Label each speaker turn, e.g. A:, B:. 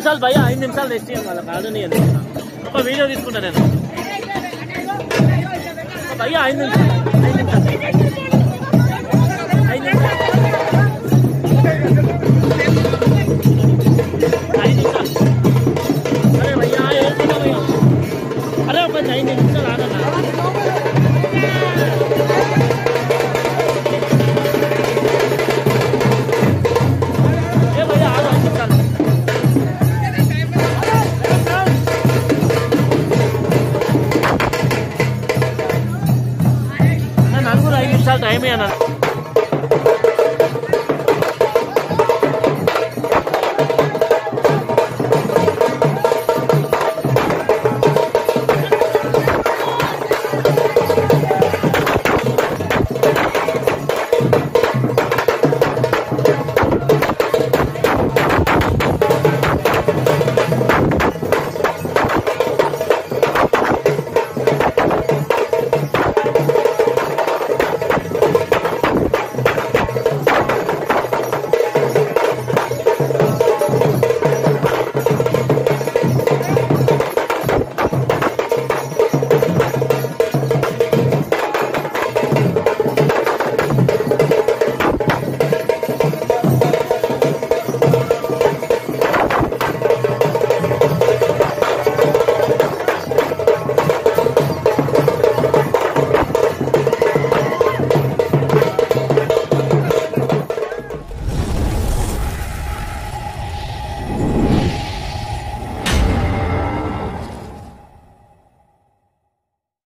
A: నిమిషాలు భయ్య ఐదు నిమిషాలు రెస్ట్ చేయాలి వాళ్ళ కాదని ఒక వీడియో తీసుకుంటా నేను. భయ్య ఐదు నిమిషాలు ఐదు నిమిషాలు. साल टाइम है ना